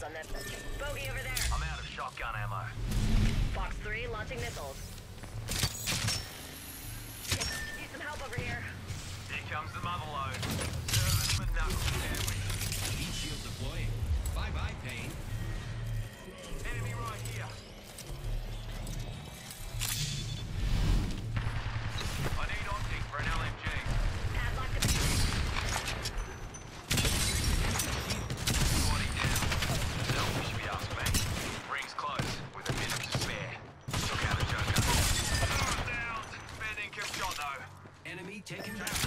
bogey over there. I'm out of shotgun ammo. Fox 3 launching missiles. Need some help over here. Here comes the mother lode. Taken down.